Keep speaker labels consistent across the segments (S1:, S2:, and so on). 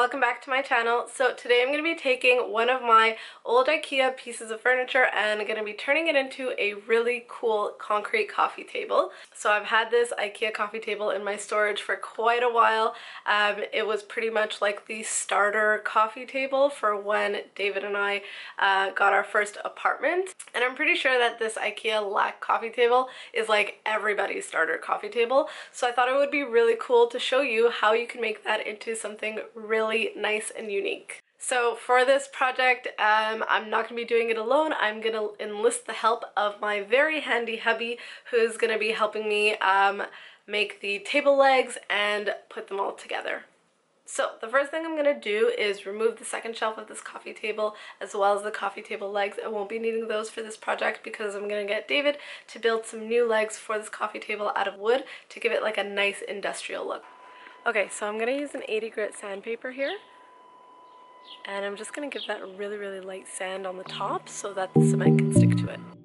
S1: welcome back to my channel. So today I'm going to be taking one of my old Ikea pieces of furniture and I'm going to be turning it into a really cool concrete coffee table. So I've had this Ikea coffee table in my storage for quite a while. Um, it was pretty much like the starter coffee table for when David and I uh, got our first apartment. And I'm pretty sure that this Ikea Lack coffee table is like everybody's starter coffee table. So I thought it would be really cool to show you how you can make that into something really nice and unique. So for this project, um, I'm not going to be doing it alone. I'm going to enlist the help of my very handy hubby who's going to be helping me um, make the table legs and put them all together. So the first thing I'm going to do is remove the second shelf of this coffee table as well as the coffee table legs. I won't be needing those for this project because I'm going to get David to build some new legs for this coffee table out of wood to give it like a nice industrial look. Okay, so I'm going to use an 80 grit sandpaper here. And I'm just going to give that really, really light sand on the top so that the cement can stick to it.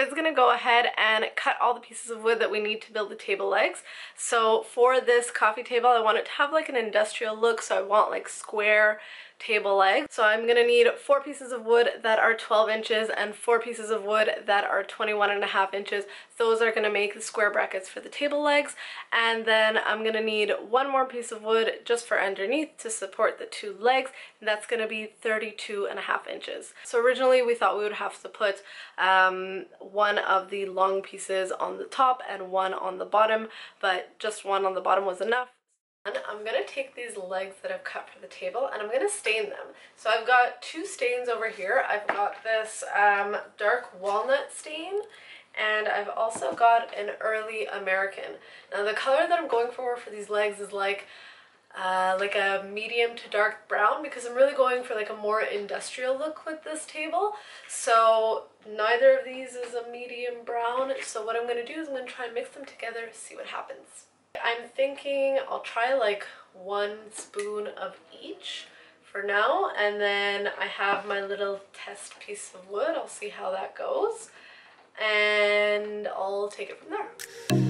S1: David's gonna go ahead and cut all the pieces of wood that we need to build the table legs. So for this coffee table, I want it to have like an industrial look. So I want like square table legs. So I'm gonna need four pieces of wood that are 12 inches and four pieces of wood that are 21 and a half inches. Those are gonna make the square brackets for the table legs. And then I'm gonna need one more piece of wood just for underneath to support the two legs. And that's gonna be 32 and a half inches. So originally we thought we would have to put um, one of the long pieces on the top and one on the bottom, but just one on the bottom was enough. And I'm to take these legs that I've cut for the table and I'm to stain them. So I've got two stains over here. I've got this um, dark walnut stain and I've also got an early American. Now the color that I'm going for for these legs is like uh, like a medium to dark brown because I'm really going for like a more industrial look with this table. So neither of these is a medium brown. So what I'm going to do is I'm going to try and mix them together, see what happens. I'm thinking I'll try like one spoon of each for now and then I have my little test piece of wood. I'll see how that goes and I'll take it from there.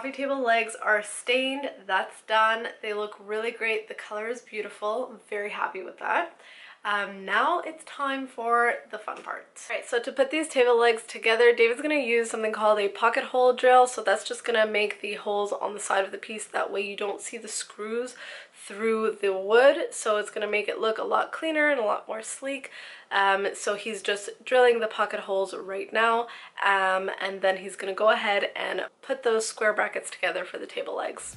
S1: Coffee table legs are stained. That's done. They look really great. The color is beautiful. I'm very happy with that. Um, now it's time for the fun part. Alright, so to put these table legs together, David's going to use something called a pocket hole drill. So that's just going to make the holes on the side of the piece. That way you don't see the screws through the wood. So it's going to make it look a lot cleaner and a lot more sleek. Um, so he's just drilling the pocket holes right now um, and then he's going to go ahead and put those square brackets together for the table legs.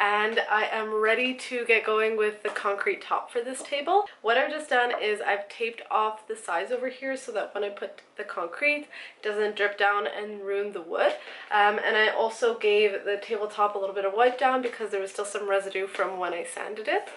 S1: And I am ready to get going with the concrete top for this table. What I've just done is I've taped off the sides over here so that when I put the concrete it doesn't drip down and ruin the wood. Um, and I also gave the tabletop a little bit of wipe down because there was still some residue from when I sanded it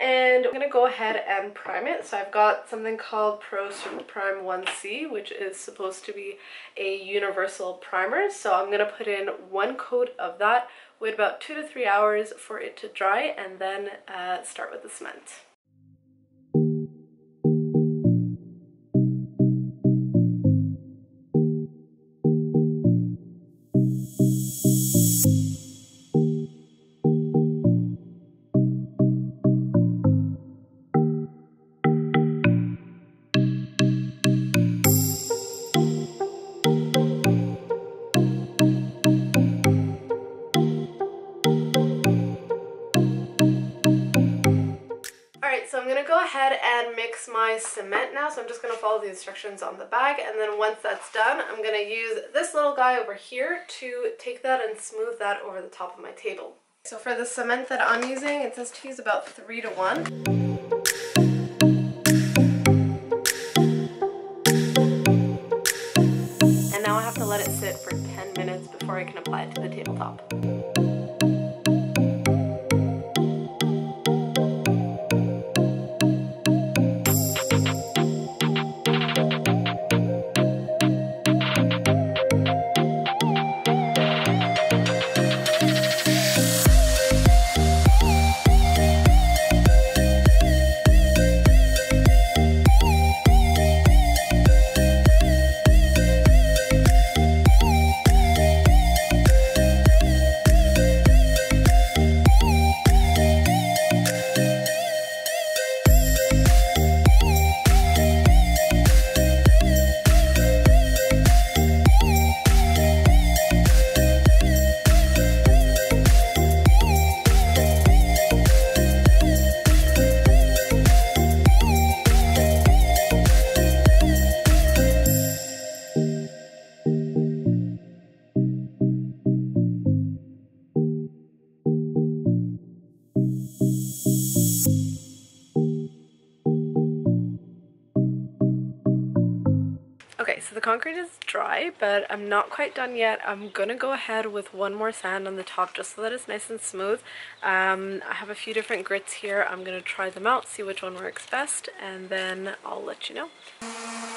S1: and I'm gonna go ahead and prime it. So I've got something called Pro Super Prime 1C, which is supposed to be a universal primer. So I'm gonna put in one coat of that, wait about two to three hours for it to dry, and then uh, start with the cement. Mix my cement now. So I'm just gonna follow the instructions on the bag. And then once that's done, I'm gonna use this little guy over here to take that and smooth that over the top of my table. So for the cement that I'm using, it says to use about three to one. And now I have to let it sit for 10 minutes before I can apply it to the tabletop. The concrete is dry, but I'm not quite done yet. I'm gonna go ahead with one more sand on the top just so that it's nice and smooth. Um, I have a few different grits here. I'm gonna try them out, see which one works best, and then I'll let you know.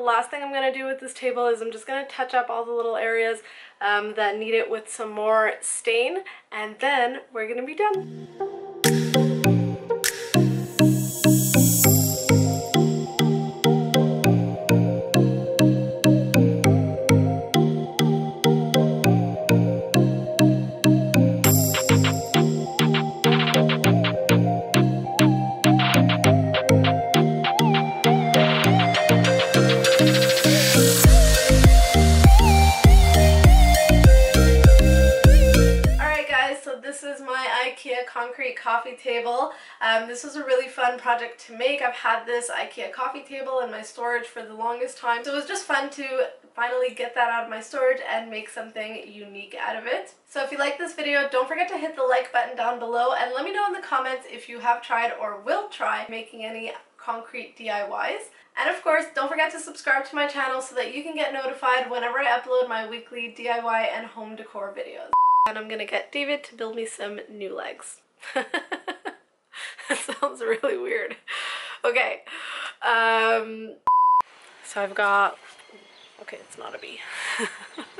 S1: Last thing I'm going to do with this table is I'm just going to touch up all the little areas um, that need it with some more stain and then we're going to be done. Concrete coffee table. Um, this was a really fun project to make. I've had this IKEA coffee table in my storage for the longest time. So it was just fun to finally get that out of my storage and make something unique out of it. So if you like this video, don't forget to hit the like button down below and let me know in the comments if you have tried or will try making any concrete DIYs. And of course, don't forget to subscribe to my channel so that you can get notified whenever I upload my weekly DIY and home decor videos. And I'm gonna get David to build me some new legs. that sounds really weird. Okay. Um, so I've got, okay, it's not a bee.